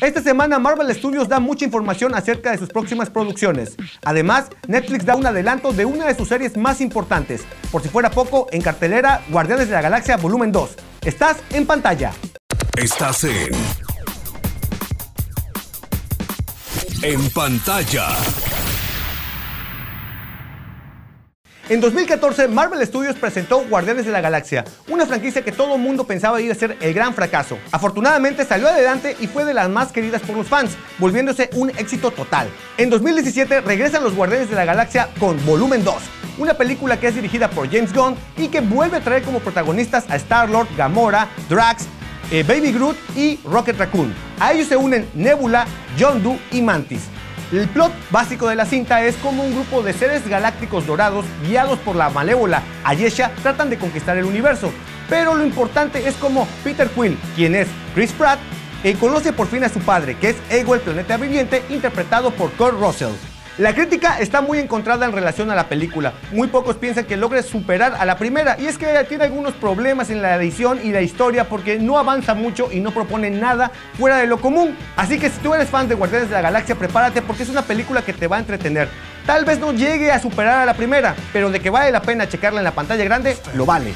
Esta semana Marvel Studios da mucha información acerca de sus próximas producciones. Además, Netflix da un adelanto de una de sus series más importantes. Por si fuera poco, en cartelera, Guardianes de la Galaxia Volumen 2. Estás en pantalla. Estás en. En pantalla. En 2014, Marvel Studios presentó Guardianes de la Galaxia, una franquicia que todo el mundo pensaba iba a ser el gran fracaso. Afortunadamente salió adelante y fue de las más queridas por los fans, volviéndose un éxito total. En 2017 regresan los Guardianes de la Galaxia con Volumen 2, una película que es dirigida por James Gunn y que vuelve a traer como protagonistas a Star-Lord, Gamora, Drax, eh, Baby Groot y Rocket Raccoon. A ellos se unen Nebula, Yondu y Mantis. El plot básico de la cinta es como un grupo de seres galácticos dorados, guiados por la malévola Ayesha, tratan de conquistar el universo. Pero lo importante es como Peter Quill, quien es Chris Pratt, eh, conoce por fin a su padre, que es Ego el planeta viviente, interpretado por Kurt Russell. La crítica está muy encontrada en relación a la película. Muy pocos piensan que logre superar a la primera. Y es que tiene algunos problemas en la edición y la historia porque no avanza mucho y no propone nada fuera de lo común. Así que si tú eres fan de Guardianes de la Galaxia, prepárate porque es una película que te va a entretener. Tal vez no llegue a superar a la primera, pero de que vale la pena checarla en la pantalla grande, lo vale.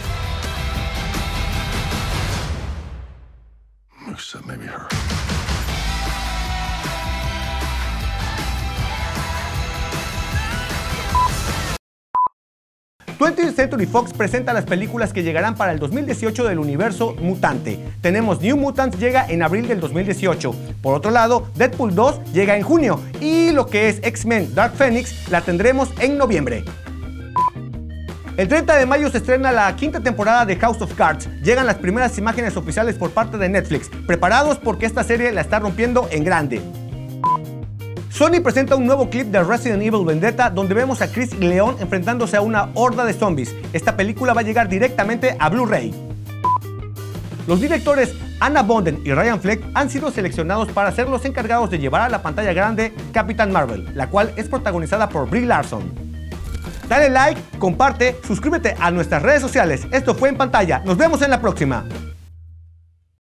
20th Century Fox presenta las películas que llegarán para el 2018 del universo mutante. Tenemos New Mutants llega en abril del 2018. Por otro lado, Deadpool 2 llega en junio y lo que es X-Men Dark Phoenix la tendremos en noviembre. El 30 de mayo se estrena la quinta temporada de House of Cards. Llegan las primeras imágenes oficiales por parte de Netflix. Preparados porque esta serie la está rompiendo en grande. Sony presenta un nuevo clip de Resident Evil Vendetta donde vemos a Chris y Leon enfrentándose a una horda de zombies. Esta película va a llegar directamente a Blu-ray. Los directores Anna Bonden y Ryan Fleck han sido seleccionados para ser los encargados de llevar a la pantalla grande Capitán Marvel, la cual es protagonizada por Brie Larson. Dale like, comparte, suscríbete a nuestras redes sociales. Esto fue en pantalla. Nos vemos en la próxima.